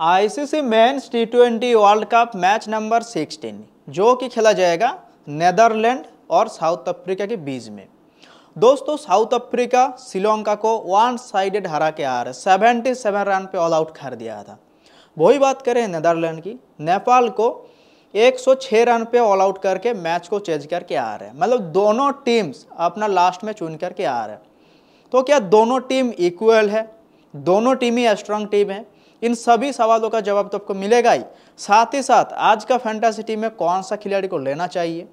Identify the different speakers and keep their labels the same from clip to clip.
Speaker 1: ICC men's T twenty world cup match number 16 जो कि खेला जाएगा नेदरलैंड और साउथ अफ्रीका के बीच में। दोस्तों, साउथ अफ्रीका श्रीलंका को वन साइडेड हरा के आ रहे सेवेंटी सेवन रन पे ऑल आउट कर दिया था। वही बात करें नेदरलैंड की, नेपाल को 106 रन पे ऑल आउट करके मैच को चेंज करके आ रहे हैं। मतलब दोनों टीम्स अपना लास्ट में चुन करके आ रहे हैं। तो क्या दोनों टीम इक्वल है? दोनों टीम ही स्ट्रांग टीम है। इन सभी सवालों का जवाब तो आपको मिलेगा ही। साथ ही साथ, आज का फैंटासी टीम में कौन सा खिलाड़ी को लेना चाहिए?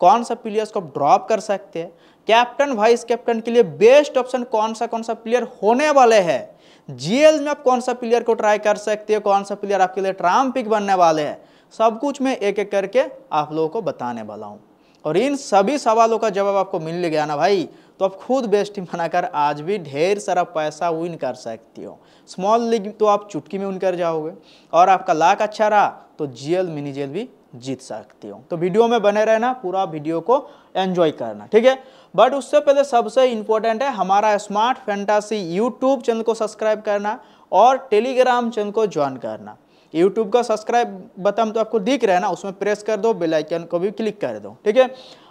Speaker 1: कौन सा प्लेयर्स को ड्रॉप कर सकते हैं? कैप्टन वाइस कैप्टन के लिए बेस्ट ऑप्शन कौन सा कौन सा प्लेयर होने वाले हैं? जीएल में आप कौन सा प्लेयर को ट्राई कर सकते हो? कौन सा प्लेयर आपके लिए ट्राम पिक बनने वाले हैं? सब कुछ मैं एक एक करके आप लोगों को बताने वाला हूँ। और इन सभी सवालों का जवाब आपको मिल गया ना भाई? तो आप खुद बेस्ट बनाकर आज भी ढेर सारा पैसा विन कर सकती हो। स्मॉल लीग तो आप चुटकी में विन कर जाओगे। और आपका लाख अच्छा रहा तो जीएल मिनी जेल भी जीत सकती हो। तो वीडियो में बने रहना, पूरा वीडियो को एंजॉय करना, ठीक है? बट उससे पहले सबसे इंपॉर्टेंट है, हमारा स्मार्ट फैंटासी यूट्यूब चैनल को सब्सक्राइब करना और टेलीग्राम चैनल को ज्वाइन करना। यूट्यूब का सब्सक्राइब बटन तो आपको दिख रहा है ना, उसमें प्रेस कर दो बेल आइकन को भी क्लिक कर दो, ठीक है?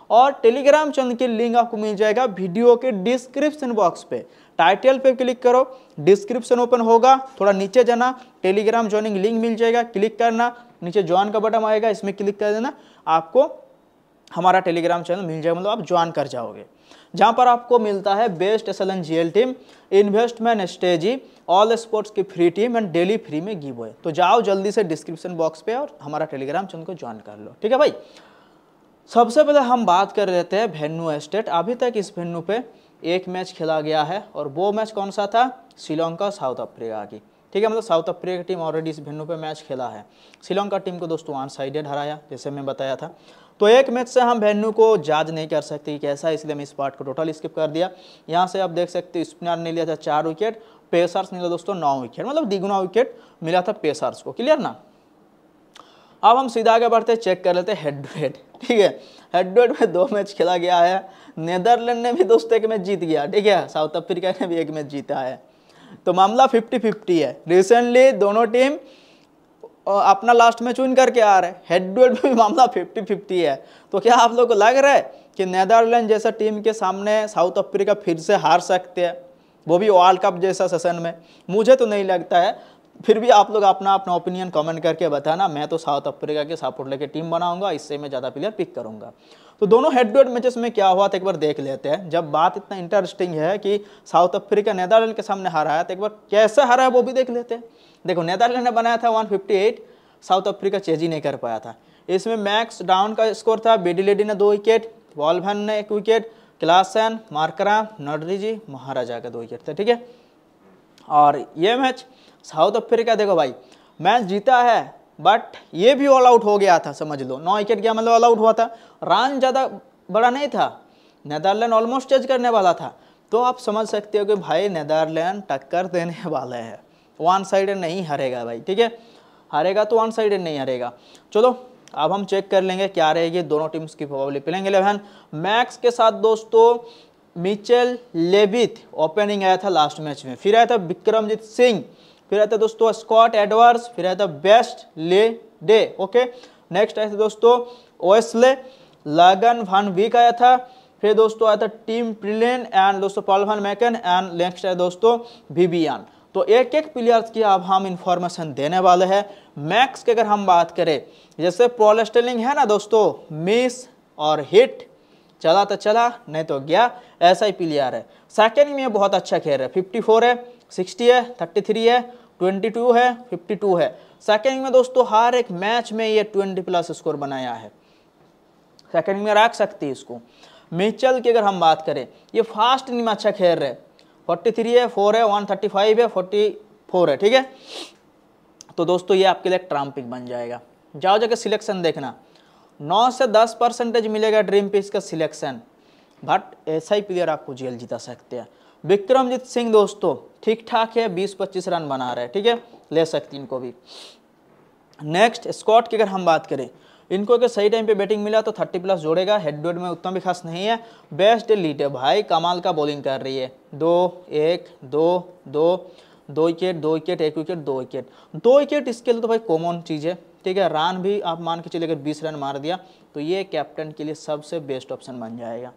Speaker 1: और टेलीग्राम चैनल की लिंक आपको मिल जाएगा वीडियो के डिस्क्रिप्शन बॉक्स पे। टाइटल पे क्लिक करो, डिस्क्रिप्शन ओपन होगा, थोड़ा नीचे जाना, टेलीग्राम ज्वाइनिंग लिंक मिल जाएगा, क्लिक करना, नीचे ज्वाइन का बटन आएगा, इसमें क्लिक कर देना, आपको हमारा टेलीग्राम चैनल मिल जाएगा मतलब आप ज्वाइन कर जाओगे। जहाँ पर आपको मिलता है best S L team, investment strategy all sports की free team and daily free में गिव है तो जाओ जल्दी से डिस्क्रिप्शन बॉक्स पे और हमारा टेलीग्राम चैनल को ज्वाइन कर लो। ठीक है भाई? सबसे पहले हम बात कर रहे थे भेन्नू एस्टेट। अभी तक इस भेन्नू पे एक मैच खेला गया है और वो मैच कौन सा था? श्रीलंका, साउथ अफ्रीका की। ठीक है मतलब साउथ अफ्रीका की टीम ऑलरेडी इस भेन्नू पे मैच खेला है। श्रीलंका टीम को दोस्तों वन साइडेड हराया, जैसे मैं बताया था। तो एक मैच से हम वेन्यू को जाज नहीं कर सकते कैसा इसलिए मैं इस पार्ट को टोटल स्किप कर दिया। यहाँ से आप देख सकते स्पिनर ने लिया था चार विकेट पेसर्स मिला दोस्तों नौ विकेट मतलब दिगुना विकेट मिला था पेसर्स को क्लियर ना? अब हम सीधा आगे बढ़ते चेक कर लेते हेड टू हेड ठीक है? हेड टू हेड में दो मैच खेला गया है। नेदरलैंड ने भी दोस्तों एक मैच जीत गया, ठीक है? साउथ अफ्रीका ने भी एक मैच जीता है। तो मामला फिफ्टी फिफ्टी है। रिसेंटली दोनों टीम अपना लास्ट मैच विन करके आ रहे हैं। हेड टू हेड में भी मामला फिफ्टी फिफ्टी है। तो क्या आप लोग को लग रहा है कि नेदरलैंड जैसा टीम के सामने साउथ अफ्रीका फिर से हार सकते हैं? वो भी वर्ल्ड कप जैसा सेशन में। मुझे तो नहीं लगता है। फिर भी आप लोग अपना अपना ओपिनियन कमेंट करके बताना। मैं तो साउथ अफ्रीका के सपोर्ट लेके टीम बनाऊँगा, इससे मैं ज़्यादा प्लेयर पिक करूँगा। तो दोनों हेड टू हेड मैचेस में क्या हुआ था एक बार देख लेते हैं। जब बात इतना इंटरेस्टिंग है कि साउथ अफ्रीका नेदरलैंड के सामने हारा है तो एक बार कैसे हारा है वो भी देख लेते हैं। देखो, नेदरलैंड ने बनाया था 158 साउथ अफ्रीका चेज ही नहीं कर पाया था। इसमें मैक्स डाउन का स्कोर था, बेडी लेडी ने दो विकेट वॉलभन ने एक विकेट क्लासन मार्करा नडरीजी, महाराजा का दो विकेट थे, ठीक है? और ये मैच साउथ अफ्रीका, देखो भाई, मैच जीता है बट ये भी ऑल आउट हो गया था, समझ लो। नौ विकेट गया मतलब ऑल आउट हुआ था? रन ज़्यादा बड़ा नहीं था। नेदरलैंड ऑलमोस्ट चेज करने वाला था। तो आप समझ सकते हो कि भाई नेदरलैंड टक्कर देने वाले हैं। वन साइड नहीं हारेगा भाई, ठीक है? हारेगा तो वन साइड नहीं हारेगा। चलो, अब हम चेक कर लेंगे क्या रहेगी। दोनों टीम्स की प्रोबेबिलिटी प्लेइंग इलेवन मैक्स के साथ दोस्तों मिचेल लेविथ ओपनिंग आया था लास्ट मैच में। फिर आया था विक्रमजीत सिंह, फिर आया था दोस्तों स्कॉट एडवर्ड्स फिर आया था बेस्ट ले डे, ओके? नेक्स्ट आया था दोस्तों ओएसले, लगन भान वीक आया था, फिर दोस्तों आया था टीम प्रिलेन एंड दोस्तों पॉल मैकन एंड नेक्स्ट आया दोस्तों विवियन तो एक एक प्लेयर्स की अब हम इंफॉर्मेशन देने वाले हैं। मैक्स की अगर हम बात करें, जैसे पॉल स्टेलिंग है ना दोस्तों मिस और हिट चला तो चला, नहीं तो गया। ऐसा ही प्लेयर है सेकेंड में बहुत अच्छा खेल रहा। है फिफ्टी फोर है सिक्सटी है थर्टी थ्री है ट्वेंटी टू है फिफ्टी टू है। सेकेंड में दोस्तों, हर एक मैच में ये ट्वेंटी प्लस स्कोर बनाया है। सेकेंड में रख सकती है इसको। मिचल की अगर हम बात करें, ये फास्ट इनिंग में अच्छा खेल रहे। फोर्टी थ्री है फोर है वन थर्टी फाइव है फोर्टी फोर है, ठीक है? तो दोस्तों, ये आपके लिए ट्राम्पिक बन जाएगा। जाओ जाके सिलेक्शन देखना। नौ से दस परसेंटेज मिलेगा ड्रीम पिच का सिलेक्शन। बट ऐसा ही प्लेयर आपको जेल जिता सकते हैं। विक्रमजीत सिंह दोस्तों ठीक ठाक है बीस पच्चीस रन बना रहे हैं, ठीक है? ले सकती इनको भी। नेक्स्ट स्कॉट की अगर हम बात करें, इनको अगर सही टाइम पे बैटिंग मिला तो थर्टी प्लस जोड़ेगा हेड टू में उतना भी खास नहीं है। बेस्ट लीड है भाई, कमाल का बॉलिंग कर रही है। दो, एक, दो दो दो विकेट दो विकेट एक विकेट दो विकेट दो विकेट इसके लिए तो भाई कॉमन चीज़ है। ठीक है, रन भी आप मान के चलिए अगर बीस रन मार दिया तो ये कैप्टन के लिए सबसे बेस्ट ऑप्शन बन जाएगा।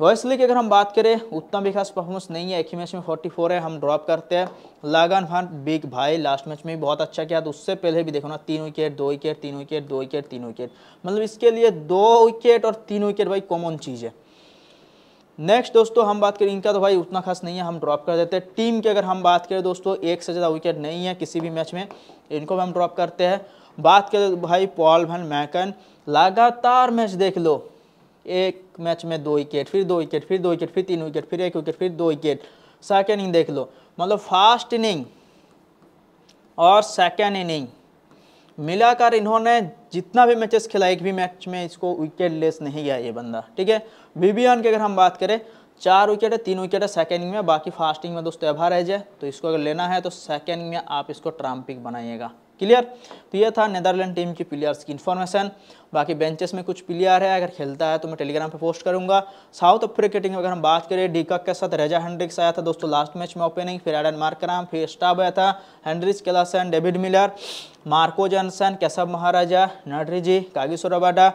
Speaker 1: वैसली की अगर हम बात करें, उतना भी खास परफॉर्मेंस नहीं है, एक ही मैच में 44 है, हम ड्रॉप करते हैं। लागन खान बिग भाई लास्ट मैच में भी बहुत अच्छा किया तो उससे पहले भी देखो ना, तीन विकेट दो विकेट तीन विकेट दो विकेट तीन विकेट मतलब इसके लिए दो विकेट और तीन विकेट भाई कॉमन चीज़ है। नेक्स्ट दोस्तों, हम बात करें इनका तो भाई उतना खास नहीं है, हम ड्रॉप कर देते हैं। टीम की अगर हम बात करें, दोस्तों, एक से ज़्यादा विकेट नहीं है किसी भी मैच में, इनको भी हम ड्रॉप करते हैं। बात करें, भाई पॉल भन मैकन लगातार मैच देख लो। एक मैच में दो विकेट फिर दो विकेट फिर दो विकेट फिर तीन विकेट फिर एक विकेट फिर दो विकेट सेकेंड इनिंग देख लो। मतलब फास्ट इनिंग और सेकेंड इनिंग मिलाकर इन्होंने जितना भी मैचेस खेला एक भी मैच में इसको विकेट लेस नहीं गया ये बंदा, ठीक है? विवियन की अगर हम बात करें, चार विकेट है, तीन विकेट है सेकेंड में, बाकी फास्टिंग में दोस्तों एभार है तो इसको अगर लेना है तो सेकेंड में आप इसको ट्राम्पिक बनाइएगा। क्लियर तो ये था नेदरलैंड टीम की प्लेयर्स की इन्फॉर्मेशन बाकी बेंचेस में कुछ प्लेयर है, अगर खेलता है तो मैं टेलीग्राम पे पोस्ट करूँगा। साउथ अफ्रीका टीम अगर हम बात करें डीकक के साथ रेजा हेंड्रिक्स आया था दोस्तों लास्ट मैच में ओपनिंग फिर एडन मार्कराम फिर स्टाब आया था Heinrich Klaasen David Miller Marco Jansen Keshav Maharaj नडरीजी Kagiso Rabada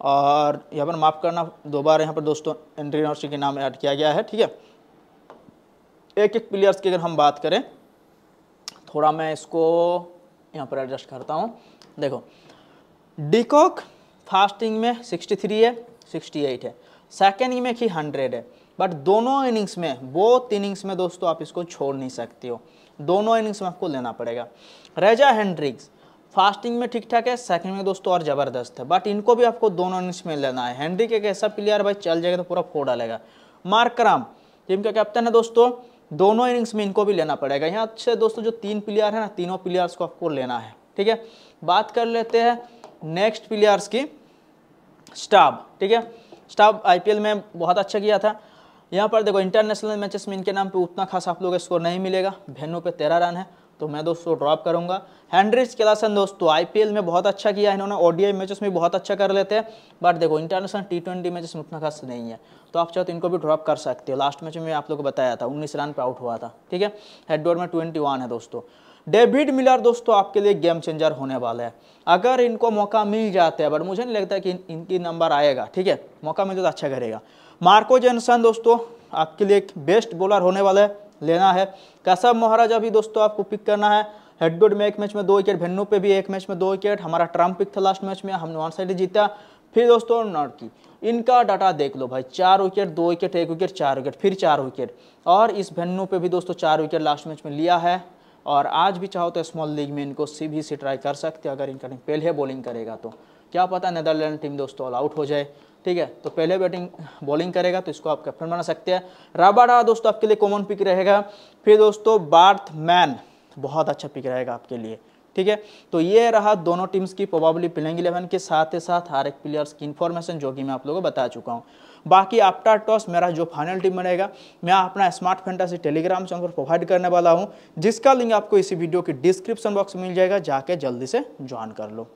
Speaker 1: और यहाँ पर माफ़ करना दो बार यहाँ पर दोस्तों एंड्री नॉर्सी के नाम ऐड किया गया है, ठीक है? एक एक प्लेयर्स की अगर हम बात करें, थोड़ा मैं इसको यहाँ पर एडजस्ट करता हूँ। देखो डिकॉक फास्टिंग में 63 है 68 है। सेकेंड में ही 100 है। बट दोनों इनिंग्स में बोथ इनिंग्स में दोस्तों आप इसको छोड़ नहीं सकते हो। दोनों इनिंग्स में आपको लेना पड़ेगा। रेजा हैंड्रिक्स फास्टिंग में ठीक ठाक है सेकंड में दोस्तों और ज़बरदस्त है। बट इनको भी आपको दोनों इनिंग्स में लेना है। हैंड्रिक एक ऐसा प्लेयर भाई, चल जाएगा तो पूरा फोड़ डालेगा। मार्कराम टीम का कैप्टन है दोस्तों। दोनों इनिंग्स में इनको भी लेना पड़ेगा। यहाँ अच्छे दोस्तों, जो तीन प्लेयर है ना, तीनों प्लेयर्स को आपको लेना है, ठीक है? बात कर लेते हैं नेक्स्ट प्लेयर्स की स्टाब ठीक है? स्टाब आईपीएल में बहुत अच्छा किया था। यहाँ पर देखो इंटरनेशनल मैचेस में इनके नाम पे उतना खास आप लोग का स्कोर नहीं मिलेगा। भेनू पे तेरह रन है। तो मैं दोस्तों ड्रॉप करूँगा। हैंड्रिच क्लासन दोस्तों आईपीएल में बहुत अच्छा किया इन्होंने ओडीआई मैचेस में बहुत अच्छा कर लेते हैं। बट देखो इंटरनेशनल टी ट्वेंटी मैचेस में उतना खास नहीं है। तो आप चाहो तो इनको भी ड्रॉप कर सकते हो। लास्ट मैच में आप लोग को बताया था, उन्नीस रन पे आउट हुआ था, ठीक है? हेडोर में ट्वेंटी है दोस्तों। डेविड मिलर दोस्तों, आपके लिए गेम चेंजर होने वाला है। अगर इनको मौका मिल जाता है बट मुझे नहीं लगता कि इनकी नंबर आएगा, ठीक है? मौका मिले तो अच्छा करेगा। मार्को जेनसन दोस्तों, आपके लिए एक बेस्ट बॉलर होने वाला है। लेना है। कसब महाराजा भी दोस्तों आपको पिक करना है। हेडबोर्ड में एक मैच में दो विकेट भेन्नू पे भी एक मैच में दो विकेट हमारा ट्रंप पिक था लास्ट मैच में, हमने वन साइड जीता। फिर दोस्तों नॉट की, इनका डाटा देख लो भाई, चार विकेट दो विकेट एक विकेट चार विकेट फिर चार विकेट और इस भेन्नू पे भी दोस्तों चार विकेट लास्ट मैच में लिया है। और आज भी चाहो तो स्मॉल लीग में इनको सी भी से ट्राई कर सकते अगर इनका पहले बॉलिंग करेगा तो। क्या पता नेदरलैंड टीम दोस्तों ऑल आउट हो जाए। ठीक है? तो पहले बैटिंग, बॉलिंग करेगा तो इसको आप कैप्टन बना सकते हैं। राबाडा दोस्तों आपके लिए कॉमन पिक रहेगा। फिर दोस्तों, बार्थ मैन, बहुत अच्छा पिक रहेगा आपके लिए। ठीक है? तो ये रहा दोनों टीम्स की प्रोबेबली प्लेइंग इलेवन के साथ ही साथ हर एक प्लेयर्स की इन्फॉर्मेशन जो कि मैं आप लोगों को बता चुका हूँ। बाकी आफ्टर टॉस मेरा जो फाइनल टीम बनेगा, मैं अपना स्मार्ट फैंटासी टेलीग्राम चैनल पर प्रोवाइड करने वाला हूँ, जिसका लिंक आपको इसी वीडियो के डिस्क्रिप्शन बॉक्स में मिल जाएगा, जाके जल्दी से ज्वाइन कर लो।